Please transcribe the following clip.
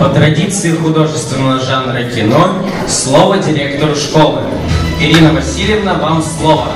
По традиции художественного жанра кино слово директору школы. Ирина Васильевна, вам слово.